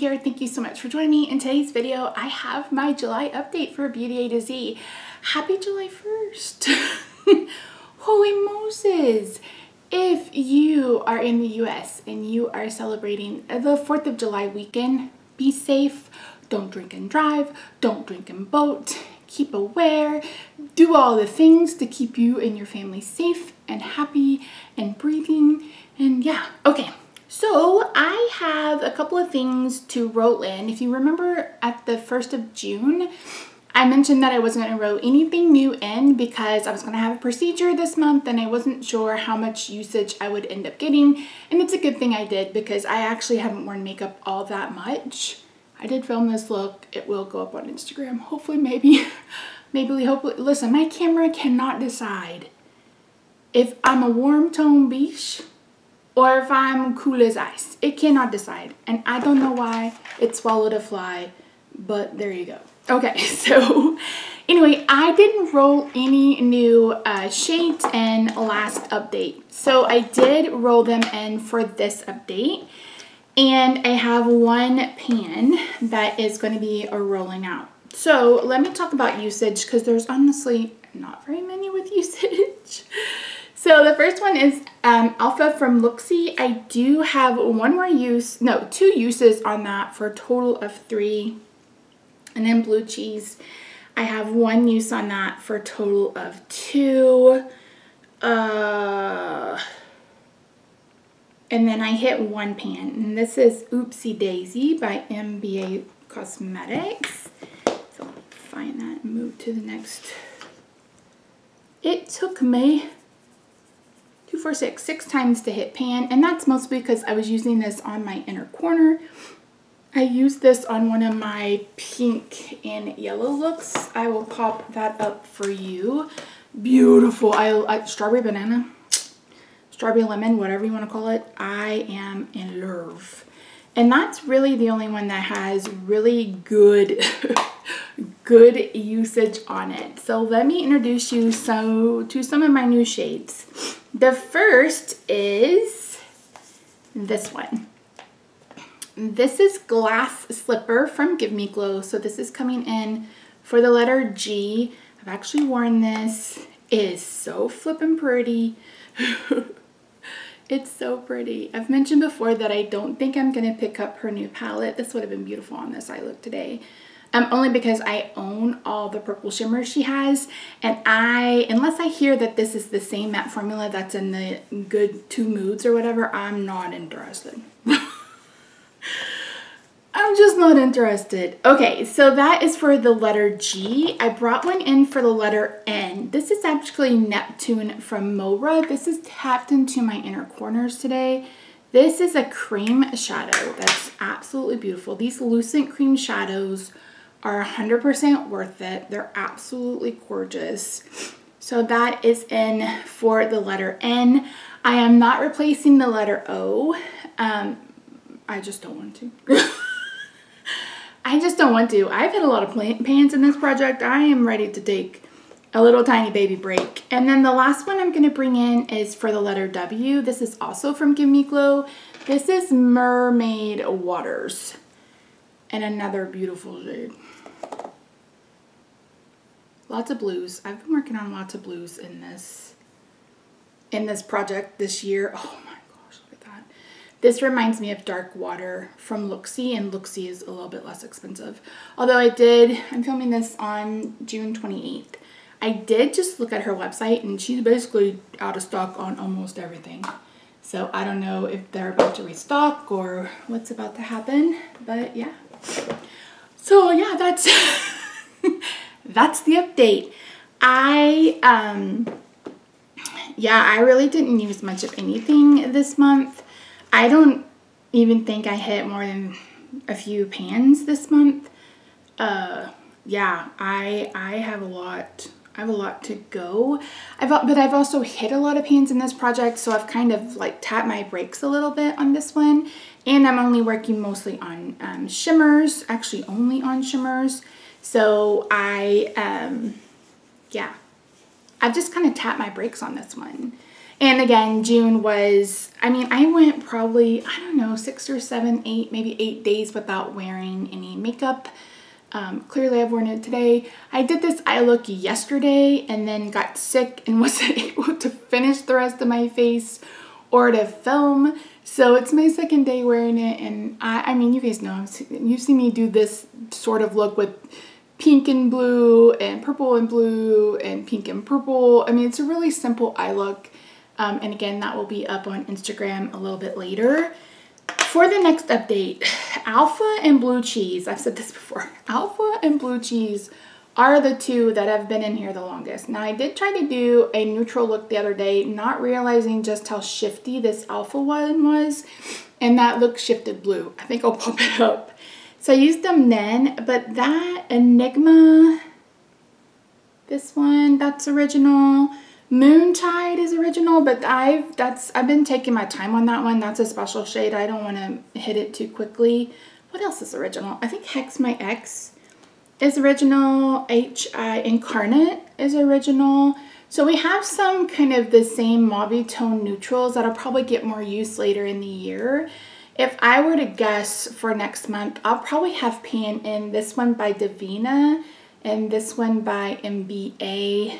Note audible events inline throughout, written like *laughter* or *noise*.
here. Thank you so much for joining me. In today's video, I have my July update for Beauty A to Z. Happy July 1st. *laughs* Holy Moses. If you are in the US and you are celebrating the 4th of July weekend, be safe. Don't drink and drive. Don't drink and boat. Keep aware. Do all the things to keep you and your family safe and happy and breathing. And yeah, okay. So I have a couple of things to roll in. If you remember at the 1st of June, I mentioned that I wasn't going to roll anything new in because I was going to have a procedure this month and I wasn't sure how much usage I would end up getting. And it's a good thing I did because I actually haven't worn makeup all that much. I did film this look. It will go up on Instagram. Hopefully, maybe, *laughs* maybe, hopefully. Listen, my camera cannot decide if I'm a warm tone beige or if I'm cool as ice. It cannot decide. And I don't know why it swallowed a fly, but there you go. Okay, *laughs* so anyway, I didn't roll any new uh, shades in last update. So I did roll them in for this update. And I have one pan that is going to be a rolling out. So let me talk about usage because there's honestly not very many with *laughs* usage. So the first one is um, Alpha from Looxi. I do have one more use, no, two uses on that for a total of three. And then blue cheese, I have one use on that for a total of two. Uh, and then I hit one pan. And this is Oopsie Daisy by MBA Cosmetics. So find that and move to the next. It took me two, four, six, six times to hit pan. And that's mostly because I was using this on my inner corner. I used this on one of my pink and yellow looks. I will pop that up for you. Beautiful. I, I Strawberry banana, strawberry lemon, whatever you want to call it. I am in love. And that's really the only one that has really good *laughs* good usage on it. So let me introduce you so to some of my new shades. The first is this one. This is Glass Slipper from Give Me Glow. So this is coming in for the letter G. I've actually worn this. It is so flippin' pretty. *laughs* it's so pretty. I've mentioned before that I don't think I'm going to pick up her new palette. This would have been beautiful on this eye look today um, only because I own all the purple shimmers she has and I, unless I hear that this is the same matte formula that's in the good two moods or whatever, I'm not interested. *laughs* I'm just not interested. Okay, so that is for the letter G. I brought one in for the letter N. This is actually Neptune from Moira. This is tapped into my inner corners today. This is a cream shadow that's absolutely beautiful. These Lucent cream shadows are 100% worth it. They're absolutely gorgeous. So that is in for the letter N. I am not replacing the letter O. Um, I just don't want to. *laughs* I just don't want to. I've had a lot of pans in this project. I am ready to take a little tiny baby break. And then the last one I'm going to bring in is for the letter W. This is also from Give Me Glow. This is Mermaid Waters. And another beautiful shade. Lots of blues. I've been working on lots of blues in this in this project this year. Oh my gosh, look at that. This reminds me of Dark Water from Looxi, and Looxi is a little bit less expensive. Although I did, I'm filming this on June 28th. I did just look at her website, and she's basically out of stock on almost everything. So I don't know if they're about to restock or what's about to happen, but yeah. So yeah, that's *laughs* that's the update. I, um, yeah, I really didn't use much of anything this month. I don't even think I hit more than a few pans this month. Uh, yeah, I, I have a lot, I have a lot to go. I've, but I've also hit a lot of pans in this project, so I've kind of like tapped my brakes a little bit on this one. And I'm only working mostly on um, shimmers, actually only on shimmers. So I, um, yeah, I've just kind of tapped my brakes on this one. And again, June was, I mean, I went probably, I don't know, six or seven, eight, maybe eight days without wearing any makeup. Um, clearly I've worn it today. I did this eye look yesterday and then got sick and *laughs* wasn't able to finish the rest of my face or to film. So it's my second day wearing it and I, I mean, you guys know, you've seen me do this sort of look with pink and blue and purple and blue and pink and purple. I mean, it's a really simple eye look. Um, and again, that will be up on Instagram a little bit later. For the next update, Alpha and Blue Cheese, I've said this before, Alpha and Blue Cheese are the two that have been in here the longest. Now I did try to do a neutral look the other day, not realizing just how shifty this Alpha one was, and that look shifted blue. I think I'll pop it up. So I used them then, but that Enigma, this one, that's original. Moontide is original, but I've that's I've been taking my time on that one. That's a special shade. I don't want to hit it too quickly. What else is original? I think Hex My Ex is original. H.I. Incarnate is original. So we have some kind of the same mauve tone neutrals that'll probably get more use later in the year. If I were to guess for next month, I'll probably have pan in this one by Divina and this one by MBA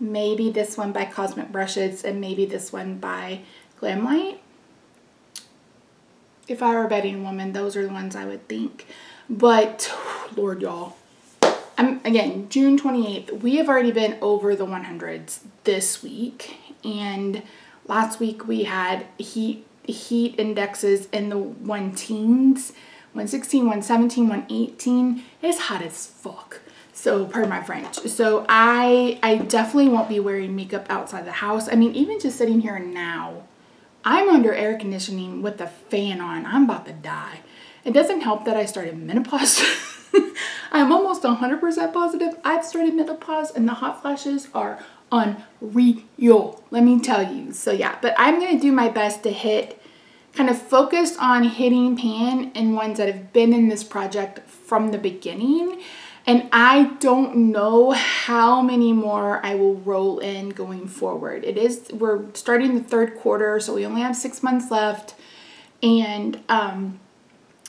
maybe this one by Cosmic Brushes, and maybe this one by Glamlite. If I were a betting woman, those are the ones I would think. But, *sighs* Lord, y'all. I'm, again, June 28th, we have already been over the 100s this week. And last week we had heat heat indexes in the one teens, 116, 117, 118. It's hot as fuck. So, pardon my French. So, I I definitely won't be wearing makeup outside the house. I mean, even just sitting here now, I'm under air conditioning with the fan on. I'm about to die. It doesn't help that I started menopause. *laughs* I'm almost 100% positive I've started menopause and the hot flashes are unreal. Let me tell you. So, yeah, but I'm going to do my best to hit kind of focus on hitting pan and ones that have been in this project from the beginning and I don't know how many more I will roll in going forward. It is, we're starting the third quarter, so we only have six months left. And um,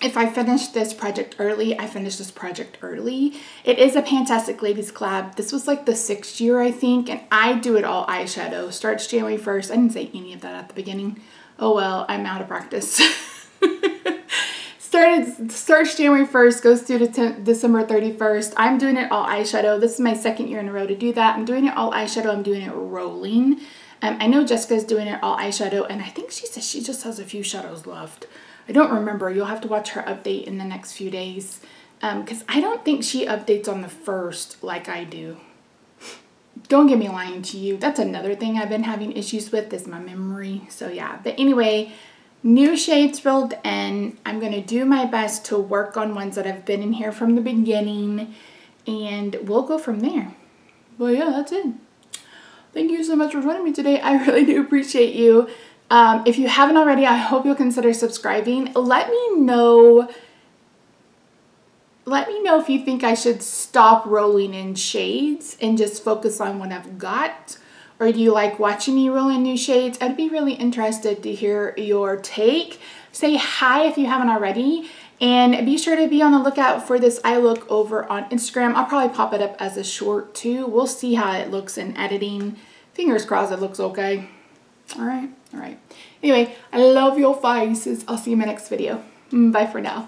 if I finish this project early, I finish this project early. It is a Fantastic Ladies collab. This was like the sixth year, I think, and I do it all eyeshadow. Starts January 1st. I didn't say any of that at the beginning. Oh well, I'm out of practice. *laughs* started starts January 1st, goes through to December 31st. I'm doing it all eyeshadow. This is my second year in a row to do that. I'm doing it all eyeshadow. I'm doing it rolling. Um, I know Jessica's doing it all eyeshadow, and I think she says she just has a few shadows left. I don't remember. You'll have to watch her update in the next few days because um, I don't think she updates on the first like I do. Don't get me lying to you. That's another thing I've been having issues with is my memory. So yeah, but anyway, new shades filled in. I'm going to do my best to work on ones that have been in here from the beginning and we'll go from there. But yeah, that's it. Thank you so much for joining me today. I *laughs* really do appreciate you. Um, if you haven't already, I hope you'll consider subscribing. Let me know let me know if you think I should stop rolling in shades and just focus on what I've got or do you like watching me roll in new shades? I'd be really interested to hear your take. Say hi if you haven't already. And be sure to be on the lookout for this eye look over on Instagram. I'll probably pop it up as a short too. We'll see how it looks in editing. Fingers crossed it looks okay. All right, all right. Anyway, I love your faces. I'll see you in my next video. Bye for now.